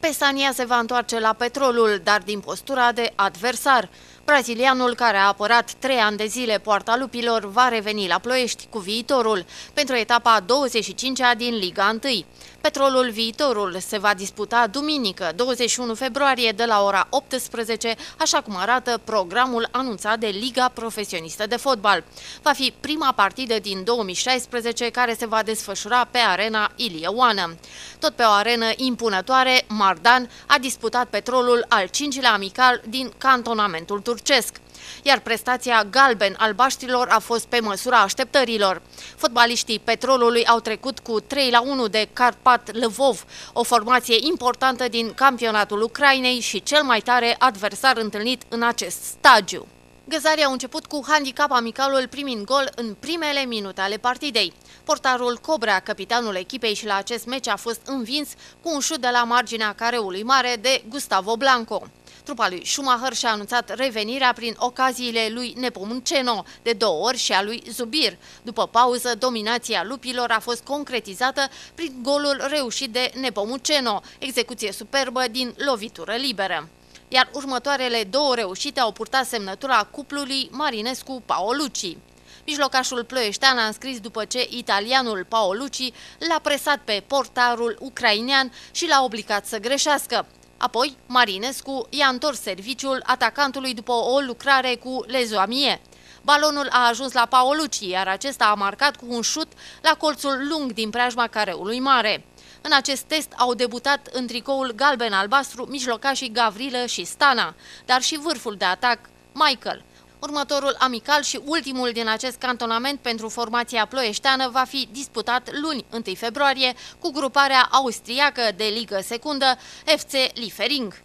Pesania se va întoarce la petrolul, dar din postura de adversar. Brazilianul care a apărat trei ani de zile poarta lupilor va reveni la Ploiești cu viitorul pentru etapa 25-a din Liga 1. Petrolul Viitorul se va disputa duminică, 21 februarie, de la ora 18, așa cum arată programul anunțat de Liga Profesionistă de Fotbal. Va fi prima partidă din 2016 care se va desfășura pe arena Ilie Oană. Tot pe o arenă impunătoare, Mardan a disputat petrolul al cincilea amical din cantonamentul turcesc iar prestația galben-albaștrilor a fost pe măsura așteptărilor. Fotbaliștii Petrolului au trecut cu 3 la 1 de Carpat Lvov, o formație importantă din campionatul Ucrainei și cel mai tare adversar întâlnit în acest stagiu. Găzarii au început cu handicap amicalul primind gol în primele minute ale partidei. Portarul Cobra, capitanul echipei și la acest meci a fost învins cu un șut de la marginea careului mare de Gustavo Blanco. Trupa lui Schumacher și-a anunțat revenirea prin ocaziile lui Nepomuceno, de două ori și a lui Zubir. După pauză, dominația lupilor a fost concretizată prin golul reușit de Nepomuceno, execuție superbă din lovitură liberă iar următoarele două reușite au purtat semnătura cuplului Marinescu-Paolucci. Mijlocașul ploieștean a înscris după ce italianul Paolucci l-a presat pe portarul ucrainean și l-a obligat să greșească. Apoi, Marinescu i-a întors serviciul atacantului după o lucrare cu Lezoamie. Balonul a ajuns la Paolucci, iar acesta a marcat cu un șut la colțul lung din preajma careului mare. În acest test au debutat în tricoul galben-albastru mijlocașii Gavrilă și Stana, dar și vârful de atac, Michael. Următorul amical și ultimul din acest cantonament pentru formația ploieșteană va fi disputat luni, 1 februarie, cu gruparea austriacă de ligă secundă FC Liefering.